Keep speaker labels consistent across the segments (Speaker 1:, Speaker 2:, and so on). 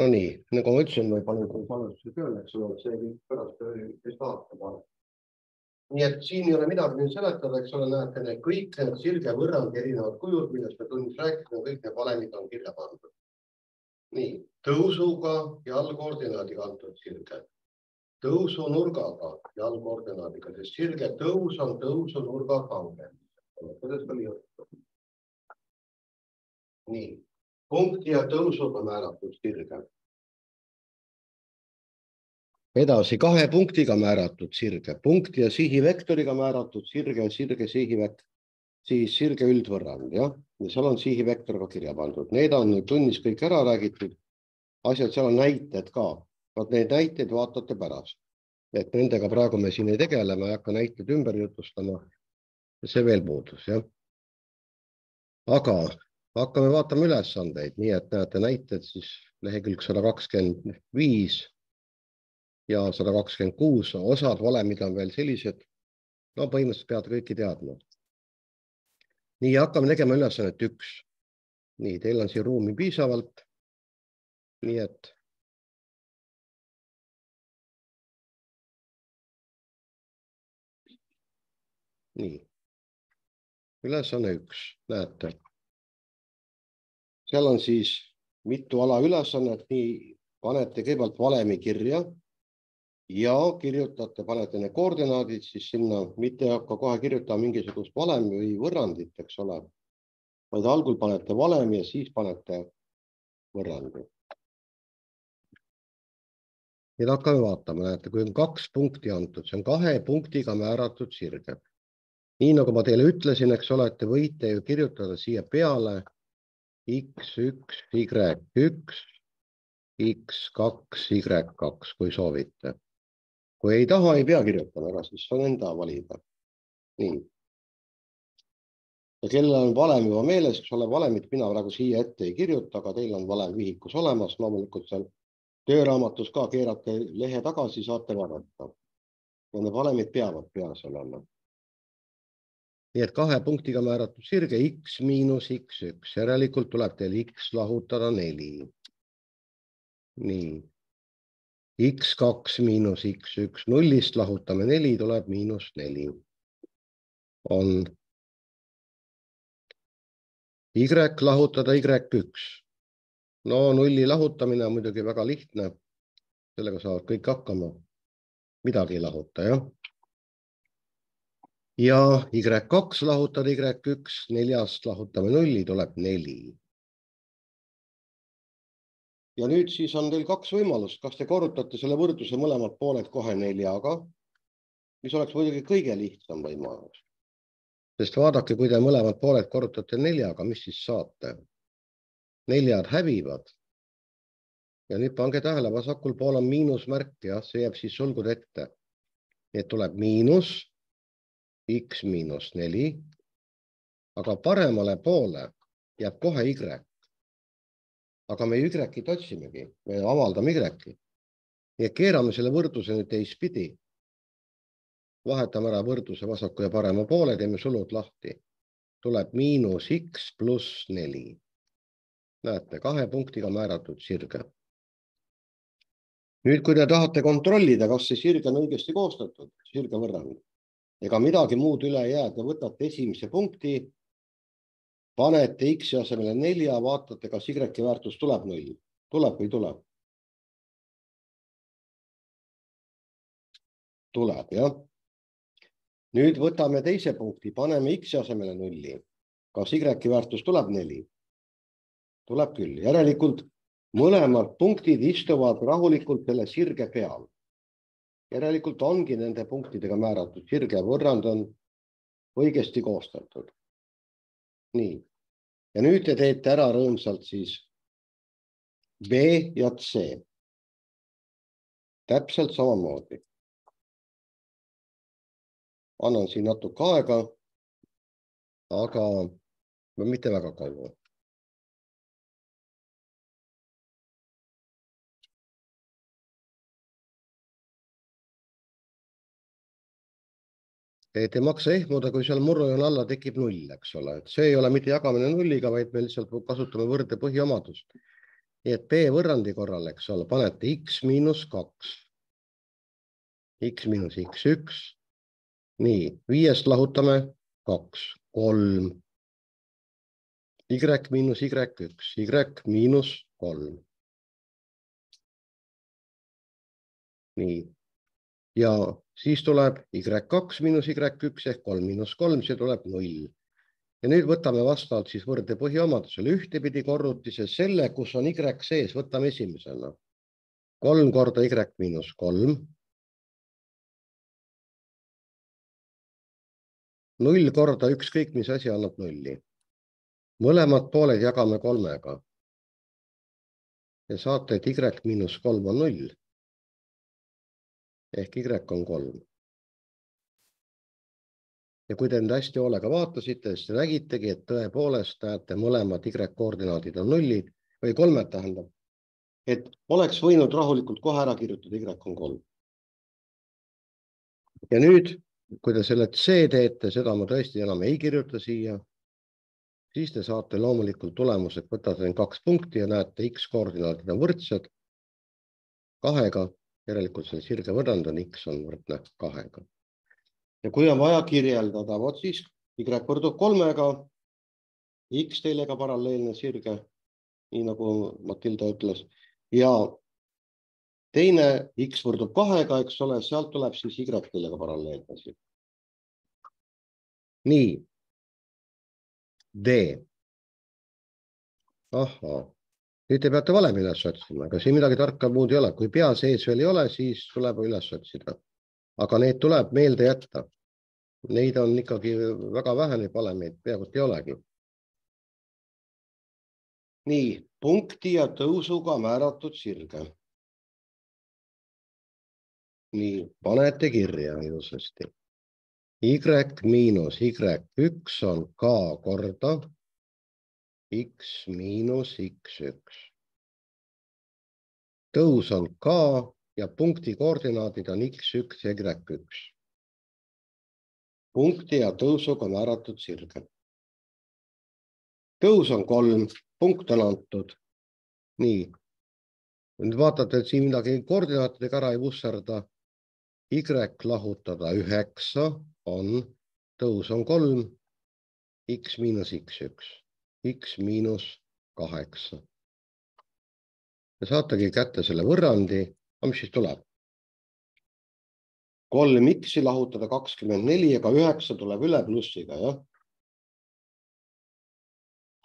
Speaker 1: Nonii, nagu ma ütlesin, ma panen kohe salvestuse peale, eks ole, see pärast, kes tahab, paneb. nii et siin ei ole midagi nüüd seletada, eks ole, näete, need kõik need sirge võrrandi erinevad kujud, millest me tunnis rääkisime, kõik need valemid on kirja pandud. nii, tõusuga jalgkoordinaadiga antud sirge, tõusunurgaga jalgkoordinaadiga, sest sirge tõus on tõusunurga kaugel. sellest oli juttu. nii punkti ja tõusuga määratud sirge. edasi kahe punktiga määratud sirge, punkti ja sihivektoriga määratud sirge, sirge sihivekt, siis sirge üldvõrrand, jah, ja seal on sihivektor ka kirja pandud, need on tunnis kõik ära räägitud. asjad, seal on näited ka, vot neid näiteid vaatate pärast, et nendega praegu me siin ei tegele, ma ei hakka näiteid ümber jutustama. see veel puudus, jah. aga hakkame vaatama ülesandeid, nii et näete näited siis lehekülg sada kakskümmend viis ja sada kakskümmend kuus, osad valemid on veel sellised. no põhimõtteliselt peate kõiki teadma. nii, hakkame tegema ülesannet üks. nii, teil on siin ruumi piisavalt. nii et. nii, ülesanne üks, näete seal on siis mitu alaülesannet, nii panete kõigepealt valemi kirja ja kirjutate, panete need koordinaadid siis sinna, mitte ei hakka kohe kirjutama mingisugust valemi või võrrandit, eks ole, vaid algul panete valemi ja siis panete võrrandi. nüüd hakkame vaatama, näete, kui on kaks punkti antud, see on kahe punktiga määratud sirge. nii nagu ma teile ütlesin, eks ole, et te võite ju kirjutada siia peale X1, Y1, X2, Y2, kui soovite. kui ei taha, ei pea kirjutama, aga siis on enda valida. nii. ja kellel on valem juba meeles, eks ole, valemit mina praegu siia ette ei kirjuta, aga teil on valem vihikus olemas, loomulikult seal tööraamatus ka keerate lehe tagasi, saate vaadata. ja need valemid peavad peas olema nii et kahe punktiga määratud sirge X miinus X1, järelikult tuleb teil X lahutada neli. nii. X2 miinus X1, nullist lahutame neli, tuleb miinus neli. on. Y lahutada Y1. no nulli lahutamine on muidugi väga lihtne. sellega saavad kõik hakkama. midagi ei lahuta, jah ja Y2 lahutada Y1, neljast lahutame nulli, tuleb neli. ja nüüd siis on teil kaks võimalust, kas te korrutate selle võrdluse mõlemad pooled kohe neljaga, mis oleks muidugi kõige lihtsam võimalus. sest vaadake, kui te mõlemad pooled korrutate neljaga, mis siis saate? neljad hävivad. ja nüüd pange tähele, vasakul pool on miinusmärk, jah, see jääb siis sulgude ette. nii et tuleb miinus X miinus neli. aga paremale poole jääb kohe Y. aga me Y-it otsimegi, me avaldame Y-i. nii et keerame selle võrdluse nüüd teistpidi. vahetame ära võrdluse vasaku ja parema poole, teeme sulud lahti. tuleb miinus X pluss neli. näete, kahe punktiga määratud sirge nüüd, kui te tahate kontrollida, kas see sirge on õigesti koostatud, sirge võrrand, ega midagi muud üle ei jää, te võtate esimese punkti, panete X-i asemele nelja, vaatate, kas Y-i väärtus tuleb null, tuleb või ei tule? tuleb, jah. nüüd võtame teise punkti, paneme X-i asemele nulli. kas Y-i väärtus tuleb neli? tuleb küll, järelikult mõlemad punktid istuvad rahulikult selle sirge peal järelikult ongi nende punktidega määratud, sirge võrrand on õigesti koostatud. nii, ja nüüd te teete ära rõõmsalt siis B ja C. täpselt samamoodi. annan siin natuke aega, aga mitte väga kaua et ei maksa ehmuda, kui seal murrujoone alla tekib null, eks ole, et see ei ole mitte jagamine nulliga, vaid me lihtsalt kasutame võrde põhiomadust. nii et B võrrandi korral, eks ole, panete X miinus kaks. X miinus X üks. nii, viiest lahutame kaks, kolm. Y miinus Y üks, Y miinus kolm. nii, ja siis tuleb Y2 miinus Y1 ehk kolm miinus kolm, see tuleb null. ja nüüd võtame vastavalt siis võrde põhiomadusele ühtepidi korrutise selle, kus on Y sees, võtame esimesena. kolm korda Y miinus kolm. null korda ükskõik mis asi annab nulli. mõlemad pooled jagame kolmega. ja saate, et Y miinus kolm on null ehk Y on kolm. ja kui te nüüd hästi hoolega vaatasite, siis te nägitegi, et tõepoolest näete, mõlemad Y koordinaadid on nullid või kolmed tähendab. et oleks võinud rahulikult kohe ära kirjutada, Y on kolm. ja nüüd, kui te selle C teete, seda ma tõesti enam ei kirjuta siia, siis te saate loomulikult tulemused, võtate need kaks punkti ja näete, X koordinaadid on võrdsed kahega järelikult see sirge võrrand on X on võrdne kahega. ja kui on vaja kirjeldada, vot siis Y võrdub kolmega, X teljega paralleelne sirge, nii nagu Matilda ütles ja teine X võrdub kahega, eks ole, sealt tuleb siis Y teljega paralleelne sirge. nii. D. ahhaa nüüd te peate valemi üles otsima, ega siin midagi tarka muud ei ole, kui pea sees veel ei ole, siis tuleb üles otsida. aga need tuleb meelde jätta. Neid on ikkagi väga vähe, neid valemeid peaaegu ei olegi. nii, punkti ja tõusuga määratud sirge. nii, panete kirja ilusasti. Y miinus Y üks on K korda X miinus X1. tõus on K ja punkti koordinaadid on X1 ja Y1. punkti ja tõusuga määratud sirge. tõus on kolm, punkt on antud. nii. nüüd vaatate, et siin midagi koordinaatidega ära ei vusserda. Y lahutada üheksa on, tõus on kolm, X miinus X1 X miinus kaheksa. ja saategi kätte selle võrrandi, mis siis tuleb? kolm X-i lahutada kakskümmend neli, aga üheksa tuleb üle plussiga, jah.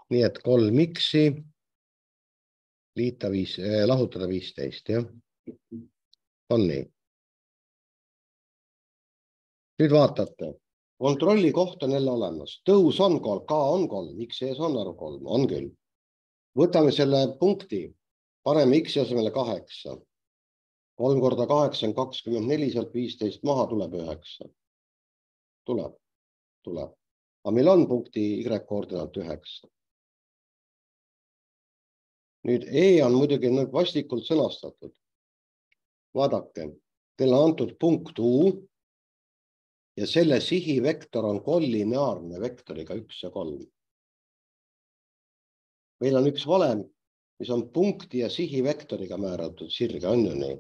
Speaker 1: nii et kolm X-i liita viis eh,, lahutada viisteist, jah. on nii. nüüd vaatate kontrolli koht on jälle olemas, tõus on kolm, K on kolm, X ees on arv kolm, on küll. võtame selle punkti, paneme X asemele kaheksa. kolm korda kaheksa on kakskümmend neli, sealt viisteist maha tuleb üheksa. tuleb, tuleb, aga meil on punkti Y koordinaat üheksa. nüüd E on muidugi vastikult sõnastatud. vaadake, teile on antud punkt U ja selle sihivektor on kollineaarne vektoriga üks ja kolm. meil on üks valem, mis on punkti ja sihivektoriga määratud sirge, on ju nii?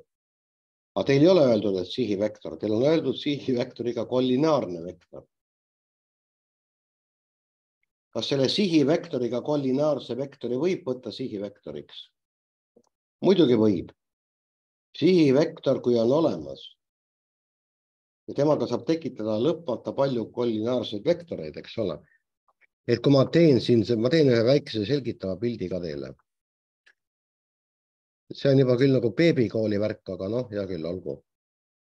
Speaker 1: aga teil ei ole öeldud, et sihivektor, teil on öeldud sihivektoriga kollineaarne vektor. kas selle sihivektoriga kollineaarse vektori võib võtta sihivektoriks? muidugi võib. sihivektor, kui on olemas ja temaga saab tekitada lõpmata palju kollinaarseid vektoreid, eks ole. et kui ma teen siin, ma teen ühe väikese selgitava pildi ka teile. see on juba küll nagu beebikooli värk, aga noh, hea küll, olgu.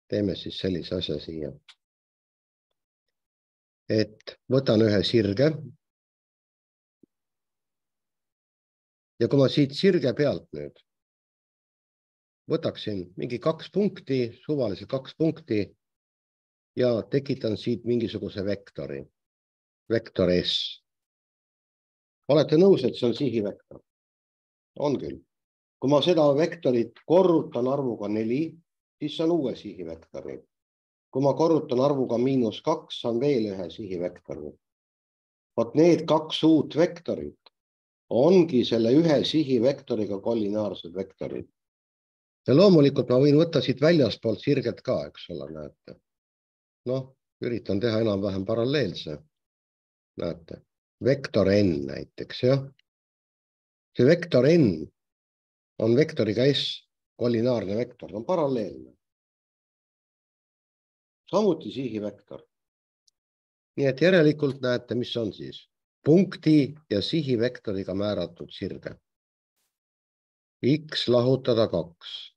Speaker 1: teeme siis sellise asja siia. et võtan ühe sirge. ja kui ma siit sirge pealt nüüd võtaksin mingi kaks punkti, suvaliselt kaks punkti ja tekitan siit mingisuguse vektori, vektor S. olete nõus, et see on sihivektor? on küll. kui ma seda vektorit korrutan arvuga neli, siis saan uue sihivektori. kui ma korrutan arvuga miinus kaks, saan veel ühe sihivektori. vot need kaks uut vektorit ongi selle ühe sihivektoriga kollinaarsed vektorid. ja loomulikult ma võin võtta siit väljastpoolt sirget ka, eks ole, näete. Noh, üritan teha enam-vähem paralleelse. näete, vektor n näiteks jah. see vektor n on vektoriga S, kollinaarne vektor, on paralleelne. samuti sihivektor. nii et järelikult näete, mis on siis punkti ja sihivektoriga määratud sirge. X lahutada kaks.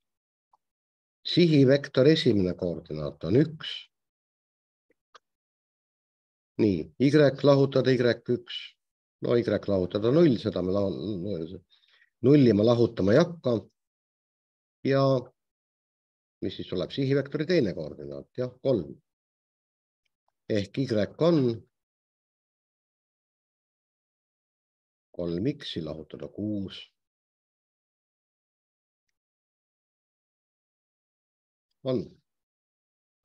Speaker 1: sihivektor esimene koordinaat on üks. Nii, Y lahutada Y üks, no Y lahutada null, seda me nulli ma lahutama ei hakka. ja mis siis tuleb, sihivektori teine koordinaat, jah, kolm. ehk Y on kolm X-i lahutada kuus. on,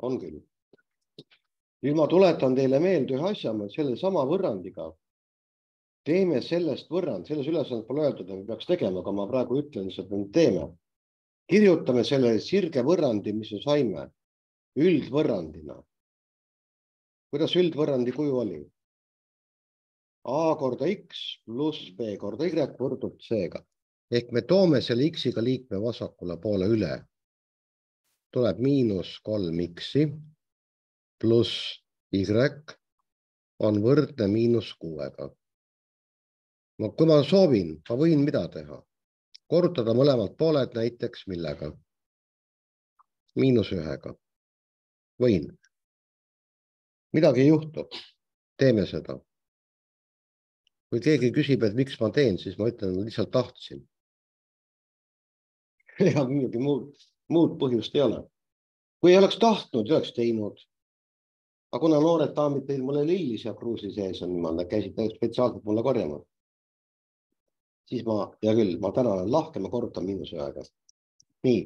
Speaker 1: on küll. Nüüd ma tuletan teile meelde ühe asja, me sellesama võrrandiga teeme sellest võrrand, selles ülesandes pole öeldud, et me peaks tegema, aga ma praegu ütlen lihtsalt, et me teeme. kirjutame selle sirge võrrandi, mis me saime üldvõrrandina. kuidas üldvõrrandi kuju oli? A korda X pluss B korda Y võrdub C-ga ehk me toome selle X-iga liikme vasakule poole üle. tuleb miinus kolm X-i pluss Y on võrdne miinus kuuega. no kui ma soovin, ma võin mida teha? korrutada mõlemad pooled näiteks millega? miinus ühega. võin. midagi ei juhtu. teeme seda kui keegi küsib, et miks ma teen, siis ma ütlen, lihtsalt tahtsin. ega mingit muud, muud põhjust ei ole. kui ei oleks tahtnud, ei oleks teinud. Aga kuna noored daamid tõid mulle lilli seal kruusi sees on nad käisid spetsiaalselt mulle korjamas. siis ma, hea küll, ma täna olen lahke, ma korrutan miinus ühega. nii,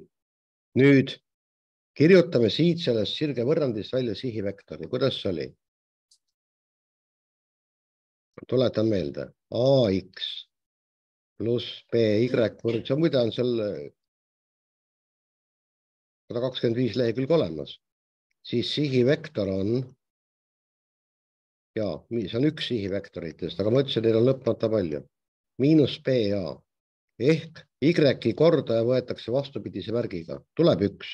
Speaker 1: nüüd kirjutame siit sellest sirge võrrandist välja sihivektori, kuidas see oli? tuletan meelde, AX pluss BY võrd, see muide on seal sada kakskümmend viis lehekülge olemas, siis sihivektor on ja see on üks sihivektoritest, aga ma ütlesin, neil on lõpmata palju, miinus BA ehk Y kordaja võetakse vastupidise märgiga, tuleb üks,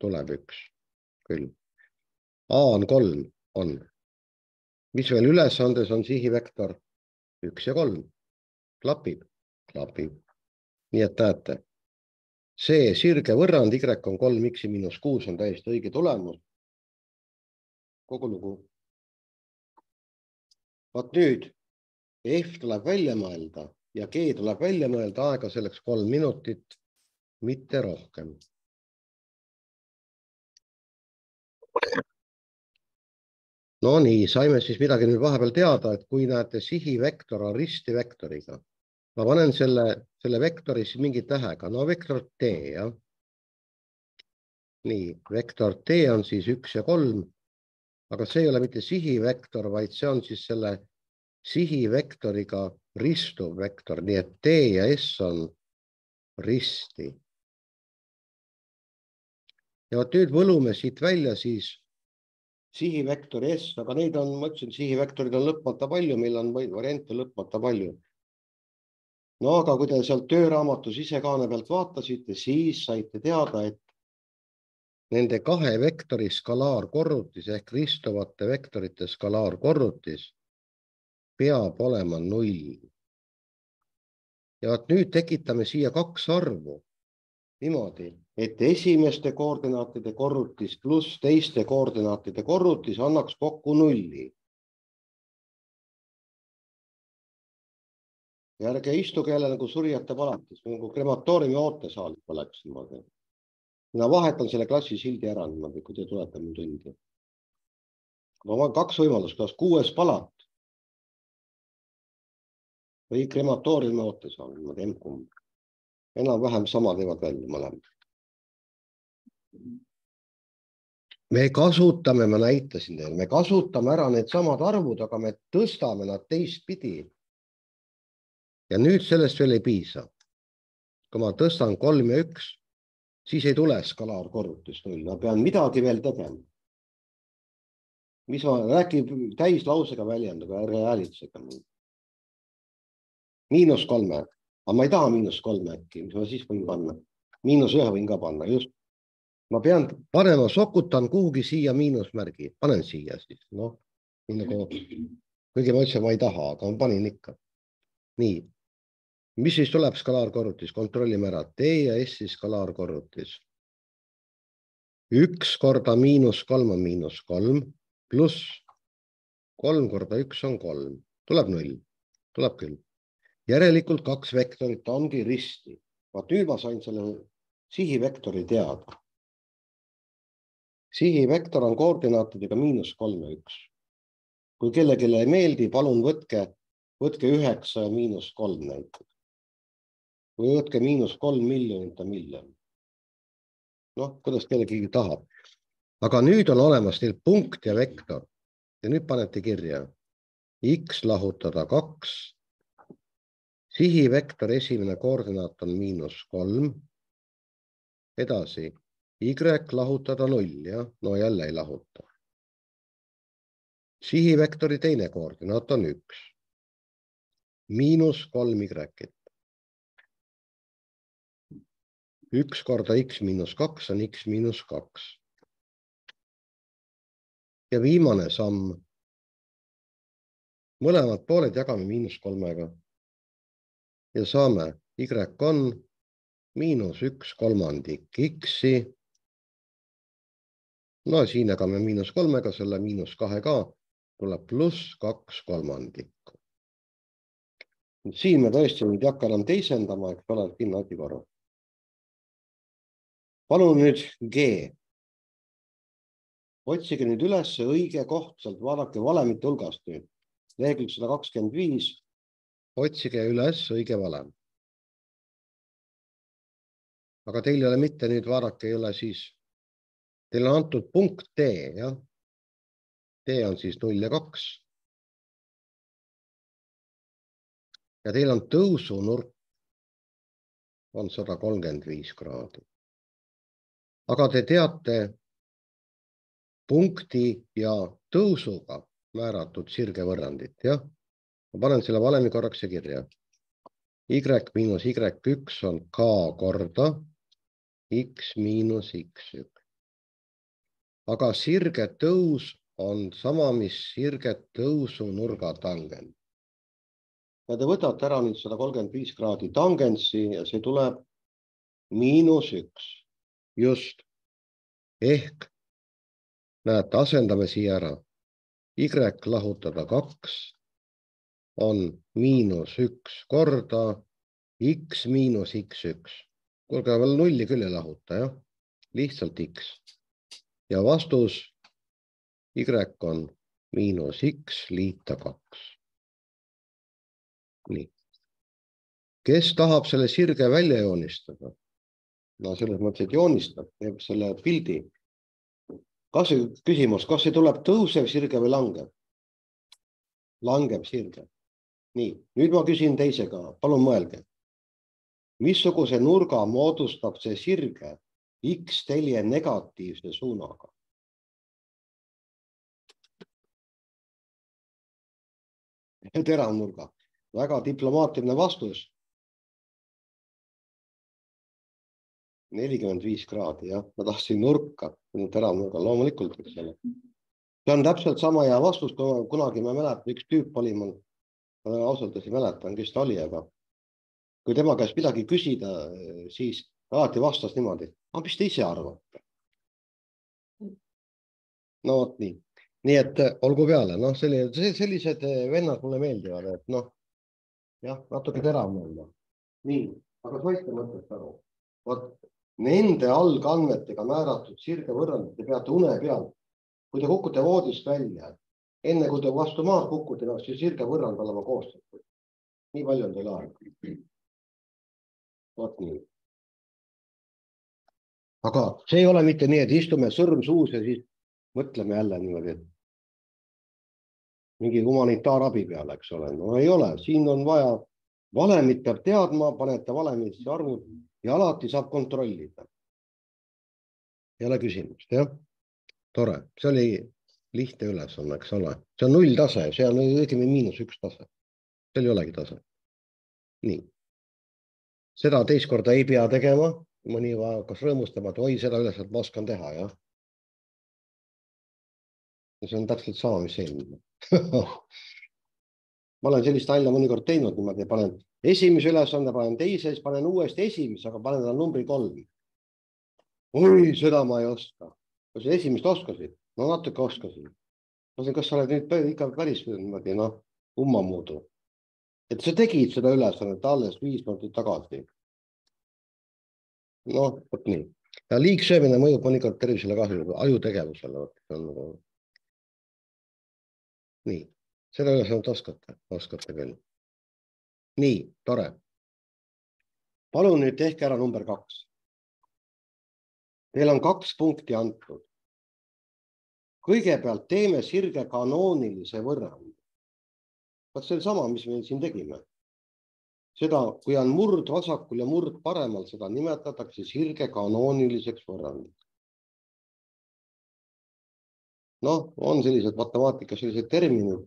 Speaker 1: tuleb üks, küll. A on kolm, on. Mis veel ülesandes on sihivektor? Üks ja kolm, klapib, klapib. nii et näete, see sirge võrrand Y on kolm X-i miinus kuus on täiesti õige tulemus. kogu lugu. vot nüüd F tuleb välja mõelda ja G tuleb välja mõelda, aega selleks kolm minutit, mitte rohkem Nonii, saime siis midagi nüüd vahepeal teada, et kui näete, sihivektor on ristivektoriga. Ma panen selle, selle vektori siis mingi tähega, no vektor T jah. nii, vektor T on siis üks ja kolm. aga see ei ole mitte sihivektor, vaid see on siis selle sihivektoriga ristuv vektor, nii et T ja S on risti. ja vot nüüd võlume siit välja siis sihivektori S, aga neid on, ma ütlesin, sihivektorid on lõpmata palju, meil on variante lõpmata palju. No aga kui te sealt tööraamatus ise kaane pealt vaatasite, siis saite teada, et nende kahe vektori skalaarkorrutis ehk ristuvate vektorite skalaarkorrutis peab olema null. ja vot nüüd tekitame siia kaks arvu niimoodi, et esimeste koordinaatide korrutis pluss teiste koordinaatide korrutis annaks kokku nulli. Ja ärge istuge jälle nagu surijate palatis, nagu krematooriumi ootesaalis oleks niimoodi. mina vahetan selle klassi sildi ära niimoodi, kui te tulete mul tundi. ma olen kaks võimalust, kas kuues palat või krematooriumi ootesaal, niimoodi emb-kumb enam-vähem sama teevad välja mõlemad. me kasutame, ma näitasin teile, me kasutame ära needsamad arvud, aga me tõstame nad teistpidi. Ja nüüd sellest veel ei piisa. kui ma tõstan kolm ja üks, siis ei tule skalaarkorrutis null, ma pean midagi veel tegema. mis ma, räägib täislausega väljendaga, ärge häälitsege mind. miinus kolme, aga ma ei taha miinus kolme äkki, mis ma siis võin panna? miinus ühe võin ka panna, just. ma pean panema, sokutan kuhugi siia miinusmärgi, panen siia siis, noh, nii nagu, kuigi ma ütlesin, ma ei taha, aga ma panin ikka. nii, mis siis tuleb skalaarkorrutis, kontrollime ära, T ja S-i skalaarkorrutis. üks korda miinus kolm on miinus kolm, pluss kolm korda üks on kolm, tuleb null, tuleb küll. järelikult kaks vektorit ongi risti. vaat nüüd ma sain selle sihivektori teada. sihivektor on koordinaatidega miinus kolm ja üks. kui kellelegi ei meeldi, palun võtke, võtke üheksa ja miinus kolm näiteks võtke miinus kolm miljonit ja miljon. noh, kuidas kellelgi tahab. aga nüüd on olemas teil punkt ja vektor ja nüüd panete kirja X lahutada kaks. sihivektor esimene koordinaat on miinus kolm. edasi Y lahutada null, jah, no jälle ei lahuta. sihivektori teine koordinaat on üks. miinus kolm Y-t üks korda x miinus kaks on x miinus kaks. ja viimane samm. mõlemad pooled jagame miinus kolmega. ja saame y on miinus üks kolmandik x-i. no siin jagame miinus kolmega, selle miinus kahe ka, tuleb pluss kaks kolmandikku. siin me tõesti nüüd ei hakka enam teisendama, eks ole, kinno asi korra palun nüüd G. otsige nüüd üles õige koht sealt, vaadake valemite hulgast nüüd, lehekülg sada kakskümmend viis. otsige üles õige valem. aga teil ei ole mitte nüüd vaadake, ei ole siis, teil on antud punkt D, jah. D on siis null ja kaks. ja teil on tõusunurk on sada kolmkümmend viis kraadi aga te teate punkti ja tõusuga määratud sirgevõrrandit, jah? ma panen selle valemi korraks siia kirja. Y miinus Y1 on K korda X miinus X1. aga sirge tõus on sama, mis sirge tõusu nurga tangent. ja te võtate ära nüüd sada kolmkümmend viis kraadi tangentsi ja see tuleb miinus üks just ehk näete, asendame siia ära. Y lahutada kaks on miinus üks korda X miinus X1. kuulge, veel nulli küll ei lahuta, jah, lihtsalt X. ja vastus Y on miinus X liita kaks. nii. kes tahab selle sirge välja joonistada? No selles mõttes, et joonistab, teeb selle pildi. kas küsimus, kas see tuleb tõusev sirge või langev? langeb sirge. nii, nüüd ma küsin teise ka, palun mõelge. missuguse nurga moodustab see sirge X telje negatiivse suunaga? teravnurga, väga diplomaatiline vastus nelikümmend viis kraadi, jah, ma tahtsin nurka, teravnurga, loomulikult, eks ole. see on täpselt sama hea vastus, kui kunagi ma mäletan, üks tüüp oli mul, ma ausalt öeldes ei mäletan, kes ta oli, aga kui tema käest midagi küsida, siis alati vastas niimoodi, aga mis te ise arvate? no vot nii, nii et eh, olgu peale, noh, selline, sellised eh, vennad mulle meeldivad, et noh, jah, natuke teravne olla. nii, aga saite mõttest aru? vot nende algandmetega määratud sirgevõrrandit te peate une peal. kui te kukute voodist välja, enne kui te vastu maad kukute, peaks see sirgevõrrand olema koostatud. nii palju on teil aega. vot nii. aga see ei ole mitte nii, et istume sõrm suus ja siis mõtleme jälle niimoodi, et mingi humanitaarabi peale, eks ole, no ei ole, siin on vaja valemit peab teadma, panete valemisse arvud ja alati saab kontrollida. ei ole küsimust, jah. tore, see oli lihtne ülesanne, eks ole, see on nulltase, see on õigemini miinus üks tase. seal ei olegi tase. nii. seda teist korda ei pea tegema, mõni hakkas rõõmustama, et oi, seda ülesannet ma oskan teha, jah. see on täpselt sama, mis eelmine ma olen sellist nalja mõnikord teinud niimoodi, panen esimese ülesande, panen teise, siis panen uuesti esimese, aga panen talle numbri kolm. oi, seda ma ei oska. kas esimest oskasid? no natuke oskasin. ma ütlesin, kas sa oled nüüd ikka päris niimoodi noh, ummamuudu. et sa tegid seda ülesannet alles viis minutit tagasi. noh, vot nii. ja liigsöömine mõjub mõnikord tervisele kahju, ajutegevusele. Nagu... nii seda ülesannet oskate, oskate küll. Nii, tore. palun nüüd tehke ära number kaks. Teil on kaks punkti antud. kõigepealt teeme sirge kanoonilise võrrandi. vot see on sama, mis me siin tegime. seda, kui on murd vasakul ja murd paremal, seda nimetatakse sirge kanooniliseks võrrandiks. noh, on sellised matemaatikas sellised terminid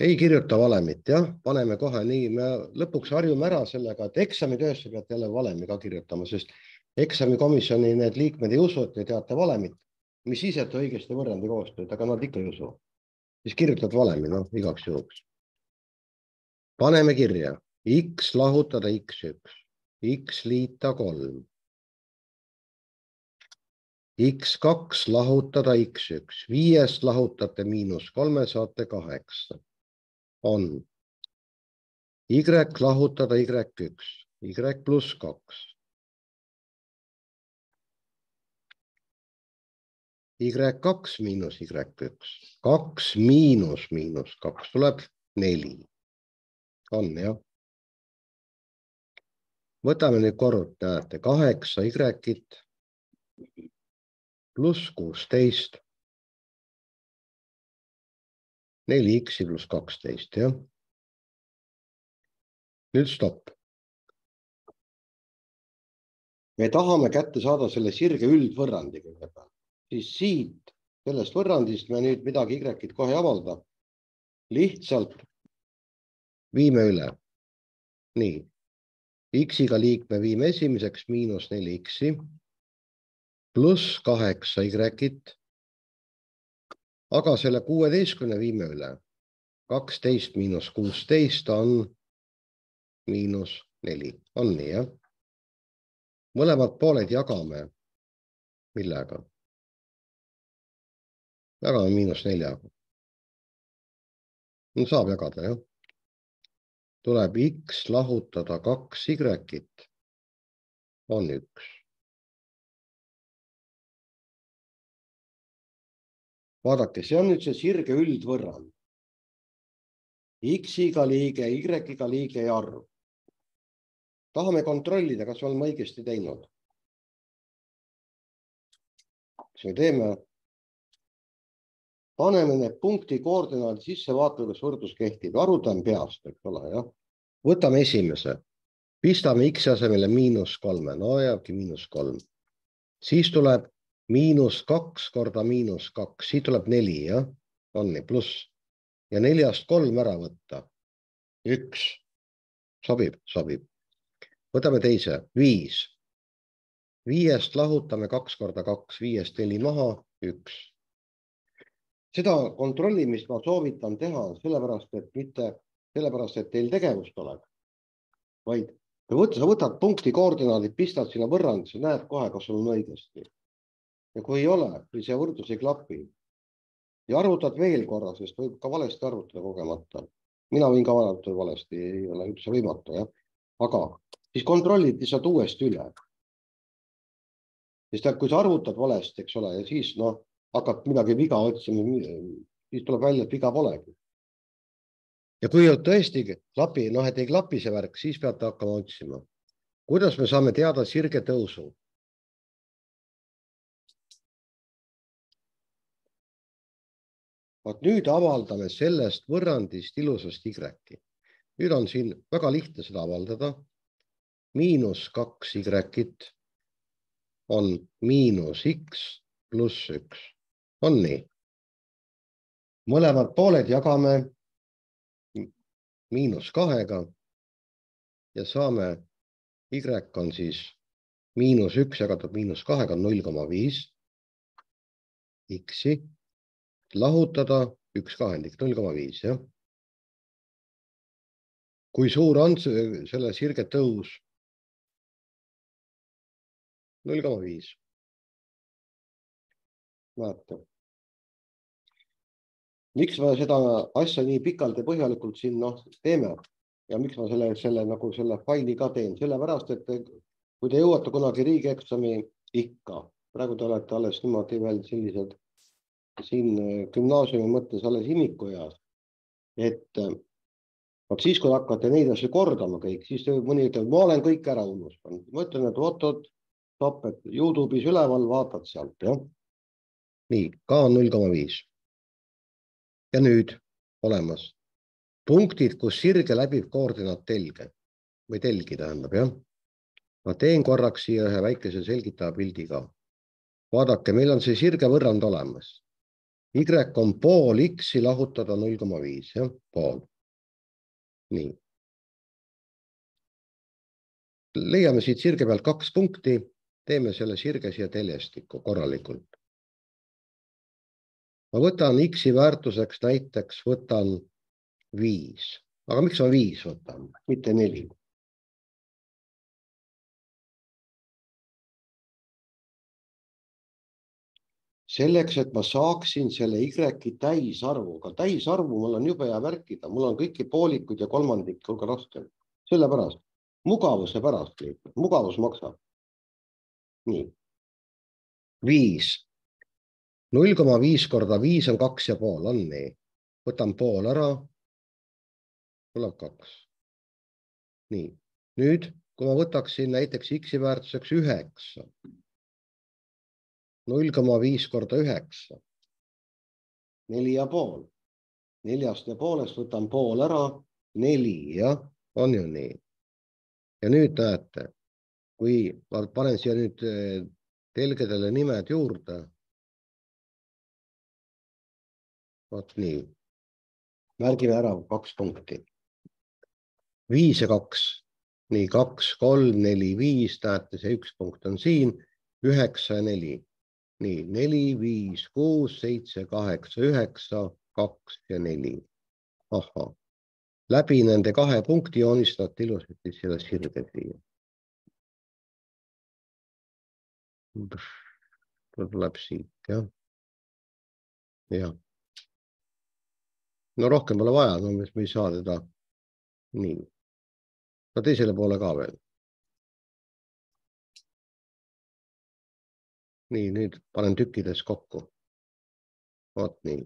Speaker 1: ei kirjuta valemit, jah, paneme kohe nii, me lõpuks harjume ära sellega, et eksamitöösse peate jälle valemi ka kirjutama, sest eksamikomisjoni need liikmed ei usu, et te teate valemit, mis siis, et õigesti võrrandi koostööd, aga nad ikka ei usu. siis kirjutad valemi, noh, igaks juhuks. paneme kirja X lahutada X1, X liita kolm. X2 lahutada X1, viiest lahutate miinus kolme, saate kaheksa on Y lahutada Y1, Y pluss kaks. Y2 miinus Y1, kaks miinus miinus kaks tuleb neli. on jah? võtame nüüd korrutajate kaheksa Y-it pluss kuusteist neli X-i pluss kaksteist, jah. nüüd stopp. me tahame kätte saada selle sirge üldvõrrandi kõigepealt, siis siit sellest võrrandist me nüüd midagi Y-it kohe ei avalda. lihtsalt viime üle. nii, X-iga liikme viime esimeseks miinus neli X-i pluss kaheksa Y-it aga selle kuueteistkümne viime üle. kaksteist miinus kuusteist on miinus neli, on nii jah? mõlemad pooled jagame. millega? jagame miinus neljaga. no saab jagada jah. tuleb X lahutada kaks Y-it on üks vaadake, see on nüüd see sirge üldvõrrand. X-iga liige, Y-iga liige ja arv. tahame kontrollida, kas oleme õigesti teinud. mis me teeme? paneme need punkti koordinaadid sisse, vaatame, kas võrdlus kehtib, arvutame peast, eks ole, jah. võtame esimese, pistame X asemele miinus kolme, no jääbki miinus kolm. siis tuleb miinus kaks korda miinus kaks, siit tuleb neli, jah, on nii, pluss ja neljast kolm ära võtta. üks, sobib, sobib. võtame teise, viis. viiest lahutame kaks korda kaks, viiest neli maha, üks. seda kontrollimist ma soovitan teha sellepärast, et mitte sellepärast, et teil tegevust oleks, vaid sa võtad punkti koordinaadid, pistad sinna võrrandisse, näed kohe, kas sul on õigesti ja kui ei ole, kui see võrdlus ei klapi ja arvutad veel korra, sest võib ka valesti arvutada kogemata. mina võin ka arvutada valesti, ei ole üldse võimatu, jah. aga siis kontrollid lihtsalt uuesti üle. sest kui sa arvutad valesti, eks ole, ja siis noh, hakkad midagi viga otsima, siis tuleb välja, et viga polegi. ja kui tõesti klapi, noh, et ei klapi see värk, siis peate hakkama otsima. kuidas me saame teada sirge tõusu? Vot nüüd avaldame sellest võrrandist ilusast Y-i. nüüd on siin väga lihtne seda avaldada. miinus kaks Y-it on miinus X pluss üks, on nii? mõlemad pooled jagame miinus kahega ja saame, Y on siis miinus üks jagatud miinus kahega on null koma viis X-i lahutada üks kahendik, null koma viis, jah. kui suur on selle sirge tõus? null koma viis. vaata. miks me seda asja nii pikalt ja põhjalikult siin noh teeme ja miks ma selle, selle nagu selle faili ka teen, sellepärast et kui te jõuate kunagi riigieksami ikka, praegu te olete alles niimoodi veel sellised siin gümnaasiumi mõttes alles imikueas. et vot siis, kui hakkate neid asju kordama kõik, siis mõni ütleb, ma olen kõik ära unustanud. ma ütlen, et oot-oot, stopp, et Youtube'is üleval vaatad sealt, jah. nii, K on null koma viis. ja nüüd olemas punktid, kus sirge läbib koordinaat telge või telgi tähendab jah. ma teen korraks siia ühe väikese selgitava pildi ka. vaadake, meil on see sirge võrrand olemas. Y on pool X-i lahutada null koma viis, jah, pool. nii. leiame siit sirge pealt kaks punkti, teeme selle sirge siia teljestikku korralikult. ma võtan X-i väärtuseks näiteks, võtan viis, aga miks ma viis võtan, mitte neli? Selleks, et ma saaksin selle Y-i täisarvuga, täisarvu mul on jube hea märkida, mul on kõiki poolikuid ja kolmandikke hulga raskem, sellepärast mugavuse pärast, mugavus maksab. nii, viis, null koma viis korda viis on kaks ja pool, on nii, võtan pool ära. Tuleb kaks. nii, nüüd, kui ma võtaksin näiteks X-i väärtuseks üheksa, null koma viis korda üheksa, neli ja pool, neljast ja poolest võtan pool ära, neli, jah, on ju nii. ja nüüd näete, kui ma panen siia nüüd eh, telgedele nimed juurde. vot nii, märgime ära kaks punkti. Viis ja kaks, nii kaks, kolm, neli, viis, näete, see üks punkt on siin, üheksa ja neli, nii neli, viis, kuus, seitse, kaheksa, üheksa, kaks ja neli. ahhaa, läbi nende kahe punkti joonistati ilusasti selle sirge siia. tuleb siit jah. jah. no rohkem pole vaja, no me ei saa teda nii ka teisele poole ka veel. Nii, nüüd panen tükkides kokku. vot nii.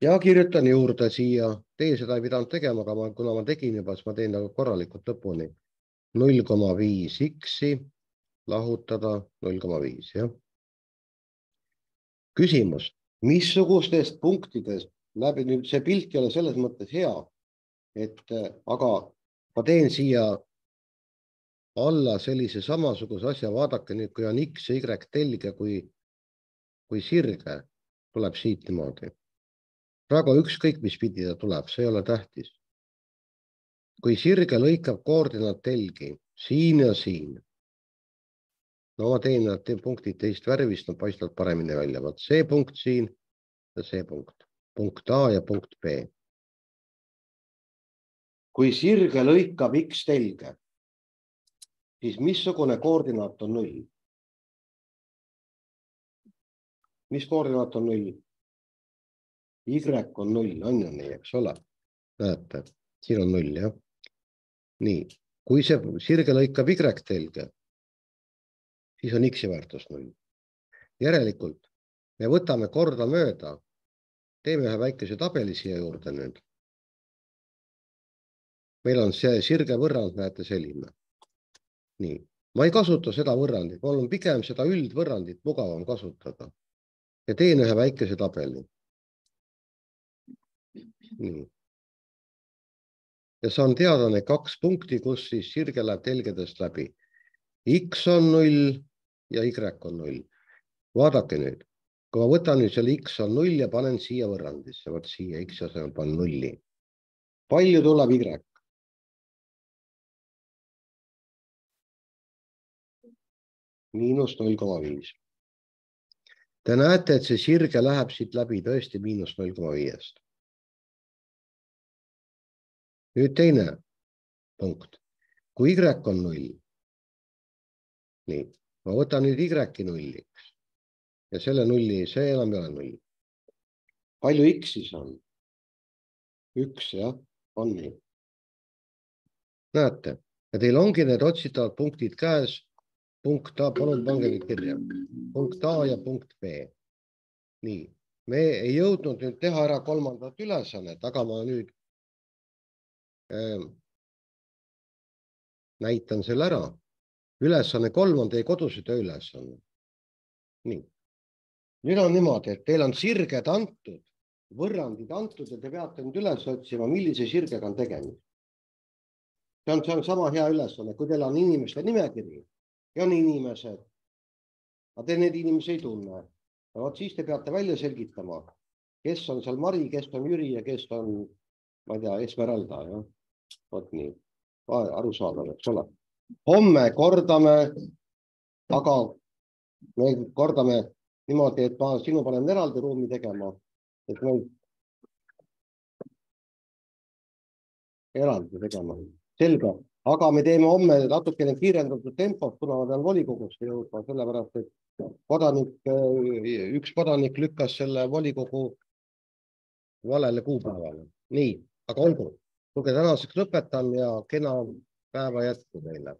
Speaker 1: ja kirjutan juurde siia, teie seda ei pidanud tegema, aga ma, kuna ma tegin juba, siis ma teen nagu korralikult lõpuni. null koma viis X-i lahutada null koma viis, jah. küsimus, missugustest punktidest läbi nüüd see pilt ei ole selles mõttes hea, et aga ma teen siia alla sellise samasuguse asja, vaadake nüüd, kui on X ja Y telge, kui, kui sirge tuleb siit niimoodi. praegu ükskõik, mis pidi ta tuleb, see ei ole tähtis. kui sirge lõikab koordinaat telgi siin ja siin. no ma teen nad punktid teist värvist, nad paistavad paremini välja, vot see punkt siin ja see punkt, punkt A ja punkt B kui sirge lõikab X telge, siis missugune koordinaat on null? mis koordinaat on null? Y on null, on ju nii, eks ole? näete, siin on null, jah. nii, kui see sirge lõikab Y telge, siis on X-i väärtus null. järelikult me võtame kordamööda, teeme ühe väikese tabeli siia juurde nüüd meil on see sirge võrrand, näete, selline. Nii, ma ei kasuta seda võrrandit, mul on pigem seda üldvõrrandit mugavam kasutada. ja teen ühe väikese tabeli. nii. ja saan teada need kaks punkti, kus siis sirge läheb telgedest läbi. X on null ja Y on null. vaadake nüüd, kui ma võtan nüüd selle X on null ja panen siia võrrandisse, vot siia X asemel panen nulli. palju tuleb Y? Miinus null koma viis. Te näete, et see sirge läheb siit läbi tõesti miinus null koma viiest. nüüd teine punkt, kui Y on null. nii, ma võtan nüüd Y-i nulliks ja selle nulli, see enam ei ole null. palju X siis on? üks jah, on nii. näete ja teil ongi need otsitavad punktid käes punkt A, palun pange nüüd kirja, punkt A ja punkt B. nii, me ei jõudnud nüüd teha ära kolmandat ülesannet, aga ma nüüd äh, näitan selle ära. ülesanne kolm on teie koduse töö ülesanne. nii, nüüd on niimoodi, et teil on sirged antud, võrrandid antud ja te peate nüüd üles otsima, millise sirgega on tegemist. see on, see on sama hea ülesanne, kui teil on inimeste nimekiri ja on inimesed. aga te neid inimesi ei tunne. vot siis te peate välja selgitama, kes on seal Mari, kes on Jüri ja kes on, ma ei tea, Esmeralda, jah. vot nii, arusaadav, eks ole. homme kordame, aga me kordame niimoodi, et ma sinu panen eraldi ruumi tegema, et me eraldi tegema, selge aga me teeme homme natukene kiirendatud tempos, kuna ma pean volikogusse jõudma, sellepärast et kodanik, üks kodanik lükkas selle volikogu valele kuupäevale. nii, aga olgu, kuulge, tänaseks lõpetan ja kena päeva jätku teile